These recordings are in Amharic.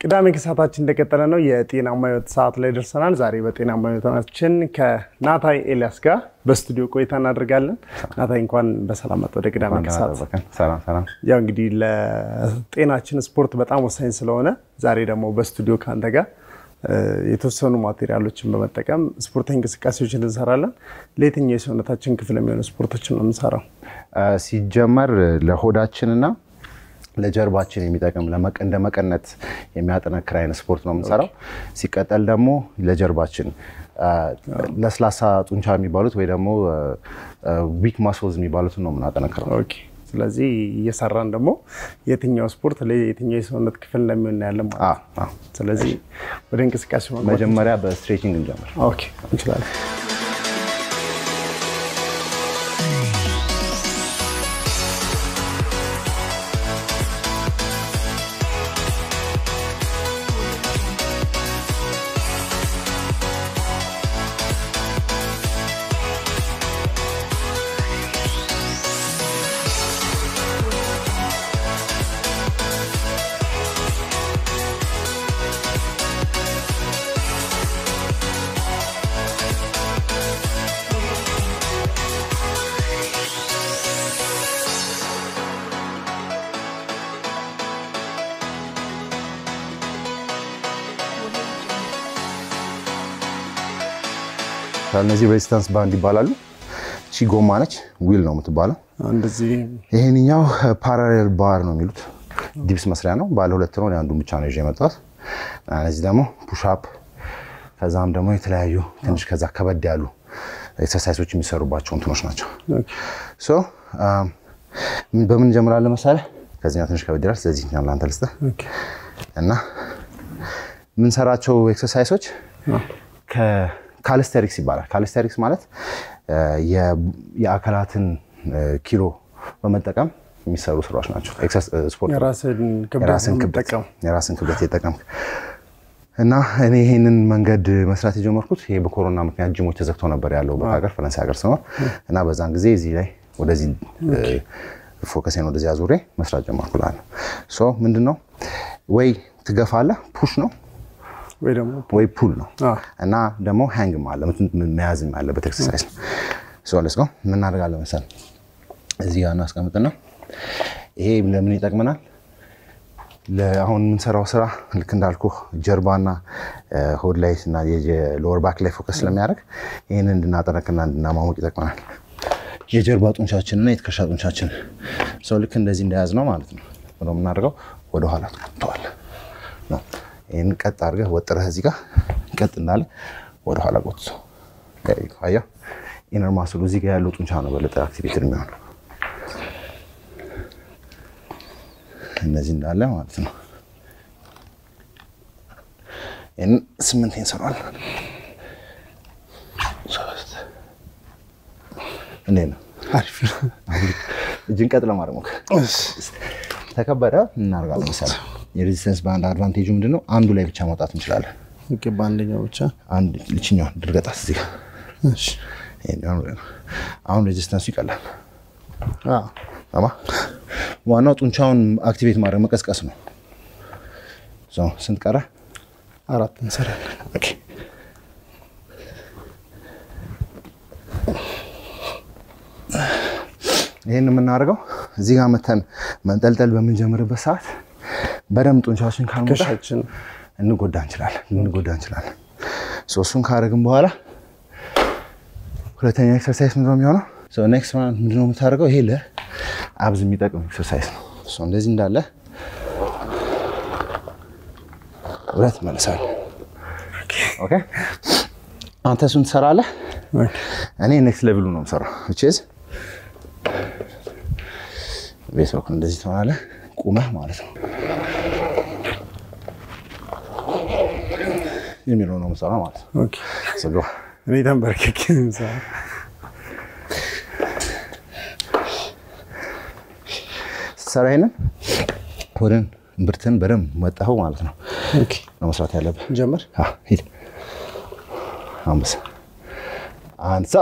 ቅዳሜ ከሰዓታችን እንደቀጠለ ነው። የጤናማ ሕይወት ሰዓት ላይ ደርሰናል። ዛሬ በጤናማ ሕይወታችን ከናታይ ኤልያስ ጋር በስቱዲዮ ቆይታ እናደርጋለን። ናታይ እንኳን በሰላም መጣ ወደ ቅዳሜ ከሰዓት። ሰላም ሰላም። ያው እንግዲህ ለጤናችን ስፖርት በጣም ወሳኝ ስለሆነ ዛሬ ደግሞ በስቱዲዮ ከአንተ ጋር የተወሰኑ material ኦችን በመጠቀም ስፖርታዊ እንቅስቃሴዎችን እንሰራለን። ለየትኛው የሰውነታችን ክፍል የሚሆኑ ስፖርቶችን ነው የምንሰራው? ሲጀመር ለሆዳችንና ለጀርባችን የሚጠቅም እንደ መቀነት የሚያጠነክር አይነት ስፖርት ነው የምንሰራው። ሲቀጠል ደግሞ ለጀርባችን ለስላሳ ጡንቻ የሚባሉት ወይ ደግሞ weak muscles የሚባሉትን ነው የምናጠነክረው። ስለዚህ እየሰራን ደግሞ የትኛው ስፖርት ለየትኛው የሰውነት ክፍል እንደሚሆን እናያለን ማለት ነው። ስለዚህ ወደ እንቅስቃሴ መጀመሪያ በ stretching እንጀምር። okay እንችላለን። እነዚህ resistance band ይባላሉ። ይቺ ጎማ ነች፣ wheel ነው የምትባለው። ይሄንኛው parallel bar ነው የሚሉት dips መስሪያ ነው። ባለ ሁለት ነው። አንዱን ብቻ ነው ይዤ የመጣሁት። እነዚህ ደግሞ push-up፣ ከዛም ደግሞ የተለያዩ ትንሽ ከዛ ከበድ ያሉ exercise ኦች የሚሰሩባቸው እንትኖች ናቸው። so በምን እንጀምራለን መሰለህ? ከዚህኛው ትንሽ ከበድ ይላል። ስለዚህ ለአንተ ልስጥህ እና የምንሰራቸው exercise ኦች calisthenics ይባላል። calisthenics ማለት የአካላትን ኪሎ በመጠቀም የሚሰሩ ስራዎች ናቸው። የራስን ክብደት እየተጠቀምክ እና እኔ ይሄንን መንገድ መስራት የጀመርኩት ይሄ በኮሮና ምክንያት ጅሞች ተዘግተው ነበር ያለሁበት ሀገር ፈረንሳይ ሀገር ስኖር እና በዛን ጊዜ እዚህ ላይ ወደዚህ focus ኤን ወደዚህ አዙሬ መስራት ጀመርኩ so ምንድን ነው ወይ ትገፋለህ push ነው ወይ pull ነው እና ደግሞ hang ም አለ መያዝም ያለበት exercise ነው። so ለስ ምን እናደርጋለን መሰለህ እዚህ ጋር እናስቀምጥና ይሄ ለምን ይጠቅመናል? አሁን የምንሰራው ስራ ልክ እንዳልኩ ጀርባና ሆድ ላይ እና የ lower back ላይ focus ስለሚያደርግ ይህንን እንድናጠነክርና እንድናማሞቅ ይጠቅመናል። የጀርባ ጡንቻችንና የትከሻ ጡንቻችን ሰው ልክ እንደዚህ እንደያዝ ነው ማለት ነው። ብሎ የምናደርገው ወደኋላ ነው። ይህን ቀጥ አድርገህ ወጥረህ እዚህ ጋር ቀጥ እንዳለ ወደኋላ ጎትቶ አየህ። inner muscle ኡ እዚህ ጋር ያለው ጡንቻ ነው በለጠ activated የሚሆነው እነዚህ እንዳለ ማለት ነው። ይህን ስምንት ሶስት እንዴት ነው? አሪፍ ነው። እጅን ቀጥ ለማድረግ ተከበደ እናደርጋለን። ምሳሌ የ resistance band advantage ኡ ምንድን ነው? አንዱ ላይ ብቻ ማውጣት እንችላለን። በአንደኛው ብቻ አንድ ልችኛዋን ድርገጣት እዚህ ጋር አሁን resistance ኡ ይቀላል። አላማ ዋናው ጡንቻውን activate ማድረግ መቀስቀስ ነው። ስንት ቀረ? አራት እንሰራለን። okay ይህን የምናደርገው እዚህ ጋር መተን መንጠልጠል በምንጀምርበት ሰዓት በደንብ ጡንቻችን ካልሞቀ ትከሻችን እንጎዳ እንችላለን ልንጎዳ እንችላለን። እሱን ካደረግን በኋላ ሁለተኛ exercise ምንድነው የሚሆነው? next round ምንድነው የምታደርገው? ይሄ ለ abs የሚጠቅም exercise ነው። እንደዚህ እንዳለ ሁለት መልሳል። okay አንተ እሱን ትሰራለህ፣ እኔ next level ኡ ነው የምሰራው። ቼዝ ቤት በኩል እንደዚህ ትሆናለህ፣ ቁመህ ማለት ነው የሚለው ነው የምሰራው ማለት ነው። እኔ ተንበርክኬ የምሰራው። ስትሰራ ይሄንን ሆድን እምብርትን በደንብ መጣኸው ማለት ነው። ነው መስራት ያለብህ። አዎ፣ ሂድ። አንበሳ አንሳ።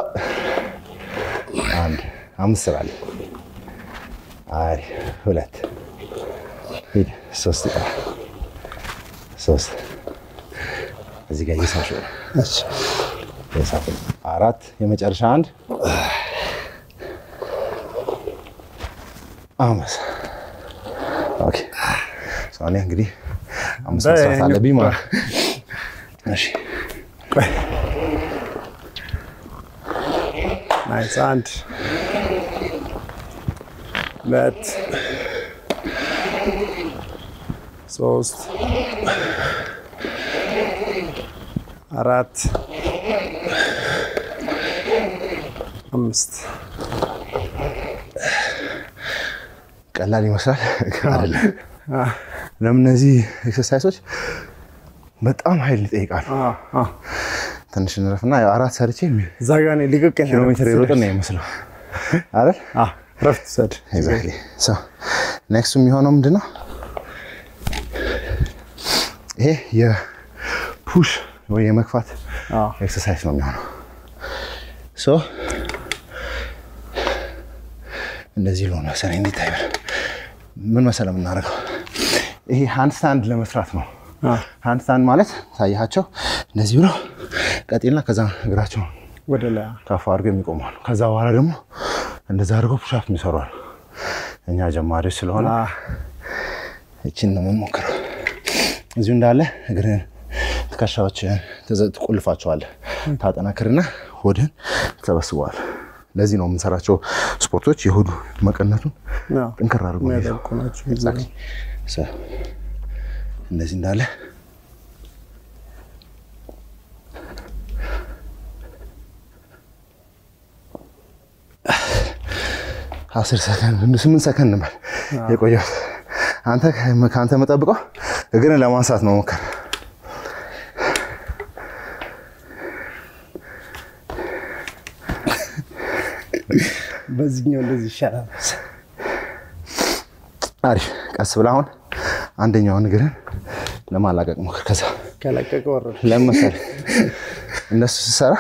አንድ። አምስት ስራለህ። አይ ሁለት። ሂድ። ሶስት። ሶስት እዚህ ጋር እየሳሽ የሳፍ አራት የመጨረሻ አንድ። አምስት okay። እኔ እንግዲህ አምስት መስራት አለብኝ ማለት እሺ። nice። አንድ ሁለት ሶስት አራት አምስት። ቀላል ይመስላል? አይደለም። ለምን እነዚህ exercise ኦች በጣም ኃይል ይጠይቃሉ። ትንሽ እንረፍና አራት ሰርቼ እዛ ጋ ሊቅቅ ኪሎ ሜትር የሮጥን ነው የሚመስለው አይደል? ረፍት so next ኡ የሚሆነው ምንድን ነው? ይሄ የ push ወይ የመግፋት exercise ነው የሚሆነው። so እንደዚህ ለሆነ መሰለኝ እንዲታይ ምን መሰለ የምናደርገው ይሄ handstand ለመስራት ነው። handstand ማለት ታያቸው እንደዚህ ብሎ ቀጤልና ከዛ እግራቸው ወደ ላይ ከፍ አድርገው የሚቆማሉ። ከዛ በኋላ ደግሞ እንደዛ አድርገው push-up የሚሰሯሉ። እኛ ጀማሪዎች ስለሆነ እችን ነው የምንሞክረው። እዚሁ እንዳለ እግርህን ትከሻዎችህን ትቆልፋቸዋለህ። ታጠናክርና ሆድህን ትሰበስበዋል። ለዚህ ነው የምንሰራቸው ስፖርቶች የሆዱ መቀነቱን ጥንክር አድርጎ እንደዚህ እንዳለ አስር ሰከንድ ስምንት ሰከንድ ነበር የቆየሁት። አንተ ከአንተ መጠብቀው እግርን ለማንሳት ነው ሞከር። በዚህኛው እንደዚህ ይሻላል። አሪፍ። ቀስ ብለህ አሁን አንደኛውን እግርን ለማላቀቅ ሞክር። ከዛ ከለቀቀ ወረደ። ለምን መሰለህ እነሱ ስትሰራ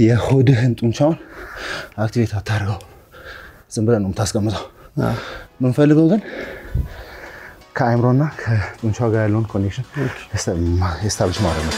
የሆድህን ጡንቻውን activate አታደርገው። ዝም ብለህ ነው የምታስቀምጠው። የምንፈልገው ግን ከአእምሮና ከጡንቻው ጋር ያለውን connection establish ማድረግ ነው።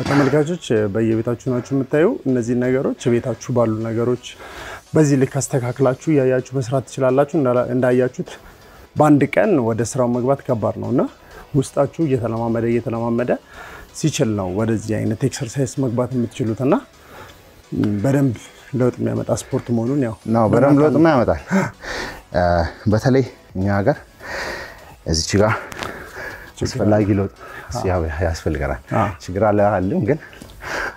ተመልካቾች በየቤታችሁ ናችሁ የምታዩ እነዚህ ነገሮች ቤታችሁ ባሉ ነገሮች በዚህ ልክ አስተካክላችሁ እያያችሁ መስራት ትችላላችሁ። እንዳያችሁት በአንድ ቀን ወደ ስራው መግባት ከባድ ነው እና ውስጣችሁ እየተለማመደ እየተለማመደ ሲችል ነው ወደዚህ አይነት exercise መግባት የምትችሉት እና በደንብ ለውጥ የሚያመጣ ስፖርት መሆኑን ያው ነው በደንብ ለውጥማ ያመጣል። በተለይ እኛ ሀገር እዚች ጋር አስፈላጊ ለውጥ ያስፈልገናል። ችግር አለ አለም ግን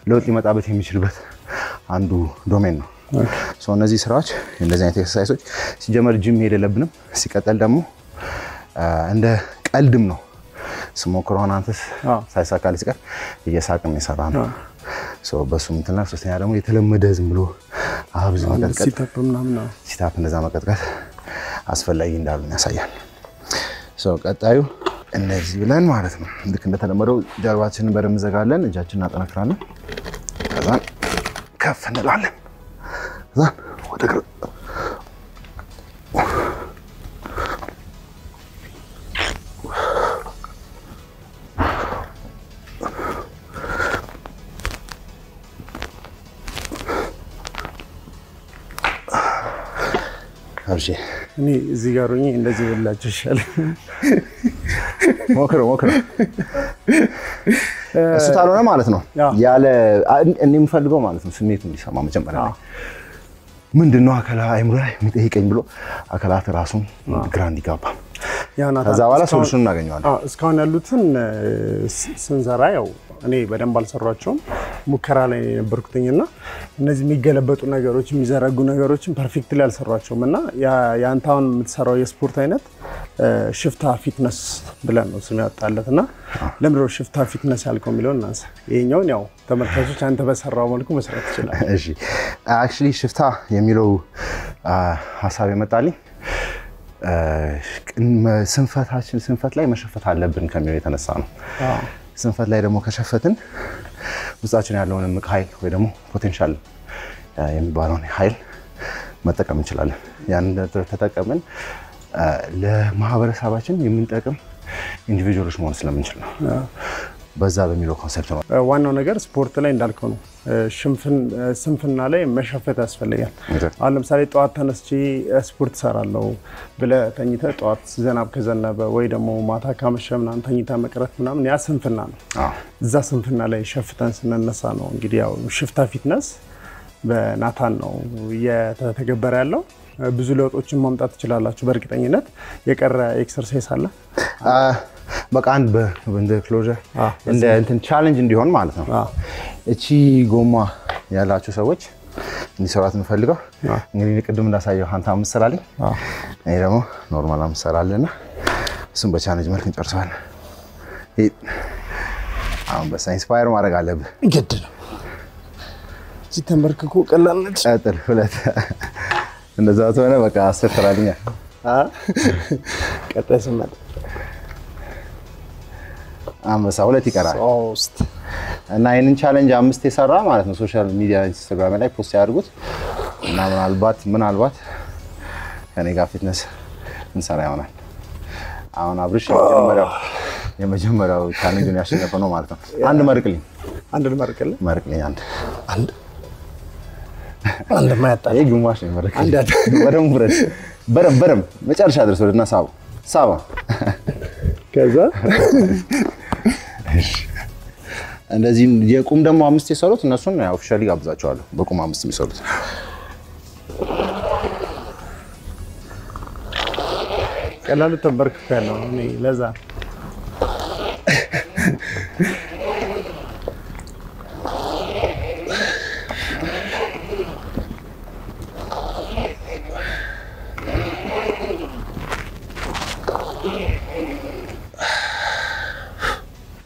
ለውጥ ሊመጣበት የሚችልበት አንዱ domain ነው። እነዚህ ስራዎች እንደዚህ አይነት exercise ኦች ሲጀመር ጅም መሄድ የለብንም። ሲቀጠል ደግሞ እንደ ቀልድም ነው ስሞክር ሆነ አንተስ ሳይሳካል ሲቀር እየሳቅን የሰራ ነው። በሱ ምትልና ሶስተኛ ደግሞ የተለመደ ዝም ብሎ አብዝ መቀጥቀጥ ሲታፕ እንደዛ መቀጥቀጥ አስፈላጊ እንዳሉ ያሳያል። ቀጣዩ እነዚህ ብለን ማለት ነው። ልክ እንደተለመደው ጀርባችንን በደንብ እንዘጋለን፣ እጃችንን እናጠነክራለን። ከዛን ከፍ እንላለን። ከዛን ወደ ግር እኔ እዚህ ጋር ሆኜ እንደዚህ ብላችሁ ይሻላል። ሞክረው ሞክረው። እሱ ካልሆነ ማለት ነው ያለ እኔ የምፈልገው ማለት ነው ስሜቱ እንዲሰማ መጀመሪያ ላይ ምንድን ነው አካላ አይምሮ ላይ የሚጠይቀኝ ብሎ አካላት ራሱን ግራ እንዲጋባ ከዛ በኋላ ሶሉሽን እናገኘዋለን። እስካሁን ያሉትን ስንሰራ ያው እኔ በደንብ አልሰሯቸውም ሙከራ ላይ ነው የነበርኩትኝ እና እነዚህ የሚገለበጡ ነገሮች የሚዘረጉ ነገሮችን perfectly አልሰሯቸውም እና የአንተ አሁን የምትሰራው የስፖርት አይነት ሽፍታ fitness ብለን ነው ስም ያወጣለት እና ለምንድነው ሽፍታ ፊትነስ ያልከው የሚለውን እናንሳ። ይሄኛውን ያው ተመልካቾች አንተ በሰራው መልኩ መስራት ይችላል። እሺ actually ሽፍታ የሚለው ሀሳብ የመጣልኝ ስንፈታችን ስንፈት ላይ መሸፈት አለብን ከሚለው የተነሳ ነው። ስንፈት ላይ ደግሞ ከሸፈትን ውስጣችን ያለውን እምቅ ኃይል ወይ ደግሞ potential የሚባለውን ኃይል መጠቀም እንችላለን። ያን ተጠቀምን ለማህበረሰባችን የምንጠቅም individual ኦች መሆን ስለምንችል ነው። በዛ በሚለው concept ነው። ዋናው ነገር ስፖርት ላይ እንዳልከው ነው። ስንፍና ላይ መሸፈት ያስፈልጋል።. አሁን ለምሳሌ ጠዋት ተነስቼ ስፖርት ሰራለሁ ብለህ ተኝተህ ጠዋት ዝናብ ከዘነበ ወይ ደግሞ ማታ ካመሸ ምናምን ተኝተህ መቅረት ምናምን ያ ስንፍና ነው። እዛ ስንፍና ላይ ሸፍተን ስንነሳ ነው እንግዲህ ያው ሽፍታ fitness በናታን ነው እየተተገበረ ያለው። ብዙ ለውጦችን ማምጣት ትችላላችሁ። በእርግጠኝነት የቀረ exercise አለ። በቃ አንድ እንደ closure እንደ እንትን challenge እንዲሆን ማለት ነው። እቺ ጎማ ያላችሁ ሰዎች እንዲሰራት የምፈልገው እንግዲህ ቅድም እንዳሳየው አንተ አምስት እኔ ደግሞ normal አምስት ስራለና እሱም በ challenge መልክ እንጨርሰዋለን። አሁን በሳ inspire ማድረግ አለብህ። ግድ ነው። እዚህ ተንበርክኮ ቀላል ነች። ቀጥል ሁለት እንደዛ ተሆነ በቃ አስር ስራልኛል። ቀጣይ ስመጣ አንበሳ ሁለት ይቀራል። እና ይህንን challenge አምስት የሰራ ማለት ነው social media ኢንስታግራም ላይ post ያድርጉት እና ምናልባት ምናልባት ከኔ ጋር ፊትነስ እንሰራ ይሆናል። አሁን አብርሽ የመጀመሪያው የመጀመሪያው ቻሌንጁን ያሸነፈ ነው ማለት ነው። አንድ መርቅልኝ አንድ ልመርቅልህ። መርቅልኝ አንድ አንድ አንድ ማያጣ ይሄ ግማሽ ነው መርቅልኝ። አንድ በደንብ ብረት በደንብ በደንብ መጨረሻ ድረስ ወደና ሳባ ሳባ ከዛ እንደዚህ የቁም ደግሞ አምስት የሰሩት እነሱን ኦፊሻሊ ጋብዛቸዋለሁ። በቁም አምስት የሚሰሩት ቀላሉ ተንበርክኮ ያለው ለዛ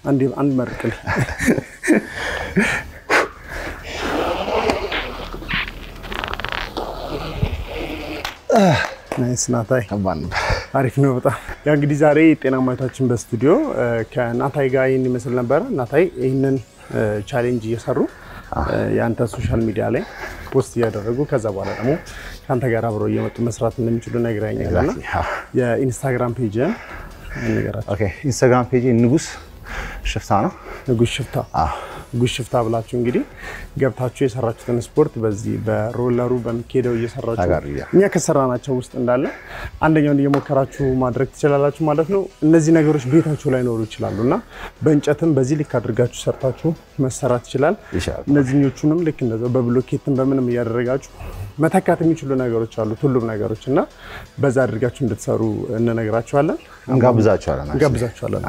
አንድ አንድ መርቅልህ nice ናታይ አሪፍ ነው በጣም። ያ እንግዲህ ዛሬ ጤና ማየታችን በስቱዲዮ ከናታይ ጋር ይህን ይመስል ነበረ። ናታይ ይህንን challenge እየሰሩ የአንተ social media ላይ post እያደረጉ ከዛ በኋላ ደግሞ ከአንተ ጋር አብረው እየመጡ መስራት እንደሚችሉ ነግረኸኛል እና የኢንስታግራም page ን ንገራቸው። okay ኢንስታግራም page ንጉስ ሽፍታ ነው። ንጉስ ሽፍታ ንጉስ ሽፍታ ብላችሁ እንግዲህ ገብታችሁ የሰራችሁትን ስፖርት በዚህ በ roller ኡ በሚካሄደው እየሰራችሁ እኛ ከሰራናቸው ውስጥ እንዳለ አንደኛውን እየሞከራችሁ ማድረግ ትችላላችሁ ማለት ነው። እነዚህ ነገሮች ቤታችሁ ላይ ኖሩ ይችላሉ እና በእንጨትም በዚህ ልክ አድርጋችሁ ሰርታችሁ መሰራት ይችላል። እነዚህኞቹንም ልክ እንደዛው በብሎኬትን በምንም እያደረጋችሁ መተካት የሚችሉ ነገሮች አሉት ሁሉም ነገሮች እና በዛ አድርጋችሁ እንድትሰሩ እንነግራችኋለን እንጋብዛችኋለን።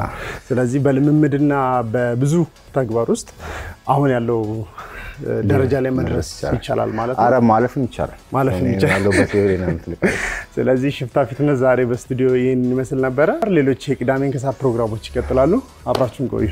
ስለዚህ በልምምድና በብዙ ተግባር ውስጥ አሁን ያለው ደረጃ ላይ መድረስ ይቻላል ማለት ነው። አረ ማለፍም ይቻላል። ማለፍም ይቻላል። ስለዚህ ሽፍታ ፊትነስ ዛሬ በስቱዲዮ ይህን ይመስል ነበረ። ሌሎች የቅዳሜን ከሰዓት ፕሮግራሞች ይቀጥላሉ። አብራችሁን ቆዩ።